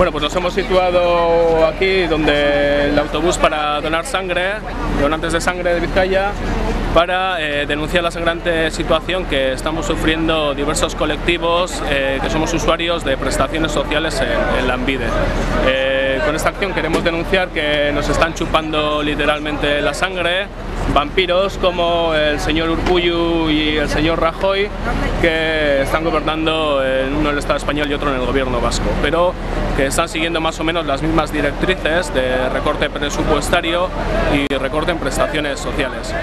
Bueno, pues nos hemos situado aquí donde el autobús para donar sangre, donantes de sangre de Vizcaya, para eh, denunciar la sangrante situación que estamos sufriendo diversos colectivos eh, que somos usuarios de prestaciones sociales en, la ANVIDE. Eh, con esta acción queremos denunciar que nos están chupando literalmente la sangre, vampiros como el señor Urcuyu y el señor Rajoy que están gobernando en uno en el Estado español y otro en el gobierno vasco, pero que están siguiendo más o menos las mismas directrices de recorte presupuestario y recorte en prestaciones sociales.